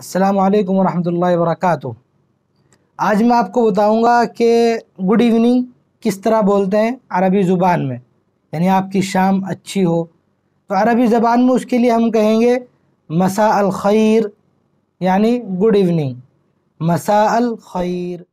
असलकम वरहमल वरक आज मैं आपको बताऊँगा कि गुड इवनिंग किस तरह बोलते हैं अरबी ज़ुबान में। यानी आपकी शाम अच्छी हो। तो अरबी ज़बान में उसके लिए हम कहेंगे मसा अल खैर, यानी गुड इवनिंग मसा अल खैर।